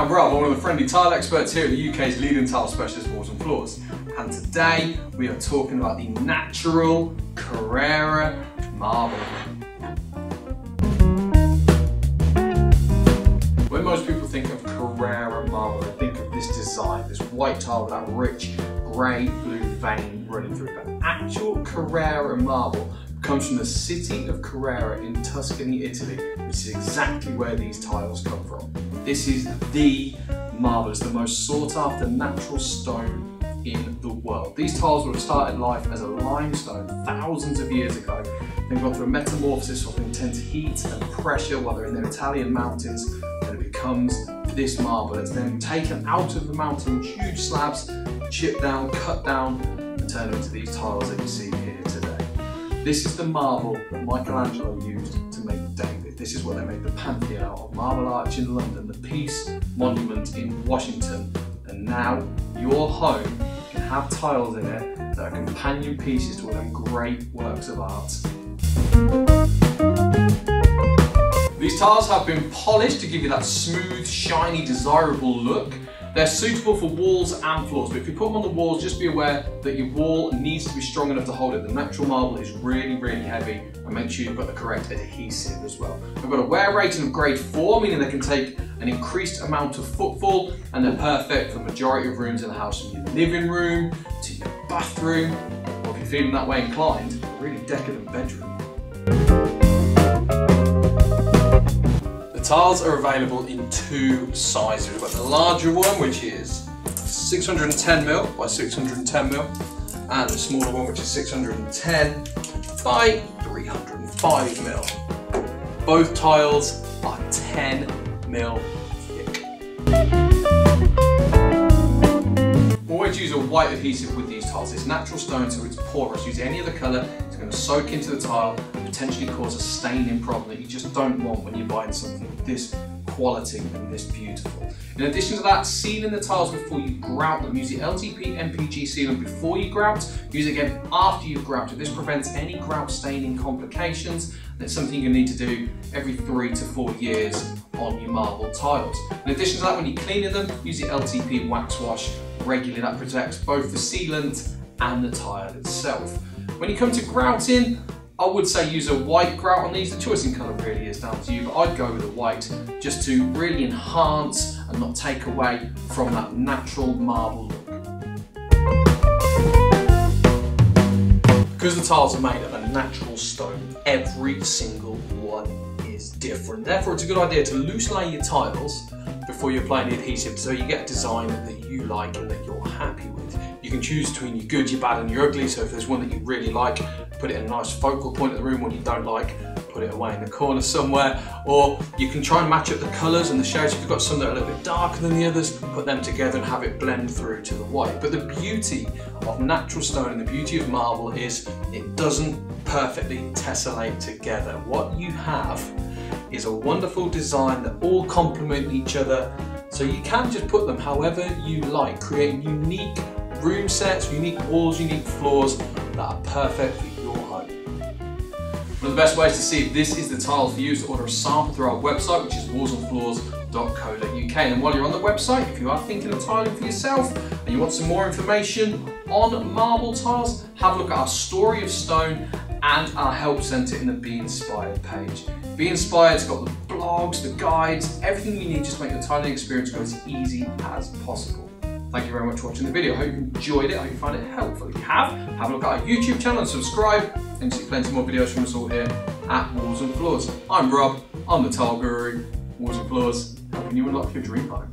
I'm Rob. One of the friendly tile experts here at the UK's leading tile specialist Walls and Floors. And today we are talking about the natural Carrara marble. When most people think of Carrara marble, they think of this design, this white tile with that rich grey blue vein running through it. But actual Carrara marble comes from the city of Carrara in Tuscany, Italy, which is exactly where these tiles come from. This is the marble, it's the most sought after natural stone in the world. These tiles would have started life as a limestone thousands of years ago, then gone through a metamorphosis of intense heat and pressure while they're in the Italian mountains, and it becomes this marble. It's then taken out of the mountain, huge slabs, chipped down, cut down, and turned into these tiles that you see here today. This is the marble that Michelangelo used to make David. This is what they made the Pantheon of. Marble Arch in London, the Peace Monument in Washington, and now your home can have tiles in it that are companion pieces to all them great works of art. These tiles have been polished to give you that smooth, shiny, desirable look. They're suitable for walls and floors, but if you put them on the walls, just be aware that your wall needs to be strong enough to hold it. The natural marble is really, really heavy, and make sure you've got the correct adhesive as well. They've got a wear rating of grade 4, meaning they can take an increased amount of footfall, and they're perfect for the majority of rooms in the house, from your living room to your bathroom, or if you're feeling that way inclined, a really decadent bedroom. Tiles are available in two sizes. We've got the larger one, which is 610mm by 610mm, and the smaller one, which is 610 by 305mm. Both tiles are 10mm thick. Always use a white adhesive with these tiles. It's natural stone, so it's porous. Use any other colour, it's going to soak into the tile potentially cause a staining problem that you just don't want when you're buying something this quality and this beautiful. In addition to that, sealing the tiles before you grout them. Use the LTP MPG sealant before you grout. Use it again after you've grouted. This prevents any grout staining complications. It's something you need to do every three to four years on your marble tiles. In addition to that, when you're cleaning them, use the LTP wax wash regularly. That protects both the sealant and the tile itself. When you come to grouting, I would say use a white grout on these. The choice in colour really is down to you, but I'd go with a white just to really enhance and not take away from that natural marble look. Because the tiles are made of a natural stone, every single one is different. Therefore, it's a good idea to loose lay your tiles before you apply the adhesive so you get a design that you like and that you're happy with. You can choose between your good, your bad and your ugly, so if there's one that you really like, put it in a nice focal point of the room, one you don't like, put it away in the corner somewhere, or you can try and match up the colours and the shades. If you've got some that are a little bit darker than the others, put them together and have it blend through to the white. But the beauty of natural stone and the beauty of marble is it doesn't perfectly tessellate together. What you have is a wonderful design that all complement each other so you can just put them however you like, create unique room sets, unique walls, unique floors that are perfect for your home. One of the best ways to see if this is the tile for you is to order a sample through our website, which is wallsandfloors.co.uk. And while you're on the website, if you are thinking of tiling for yourself and you want some more information on marble tiles, have a look at our story of stone and our help centre in the Be Inspired page. Be Inspired's got the blogs, the guides, everything you need just to make your tiling experience go as easy as possible. Thank you very much for watching the video. I hope you enjoyed it. I hope you find it helpful. If you have, have a look at our YouTube channel and subscribe and see plenty more videos from us all here at Walls and Floors. I'm Rob, I'm the Tile Guru, Walls and Floors, helping you unlock your dream home.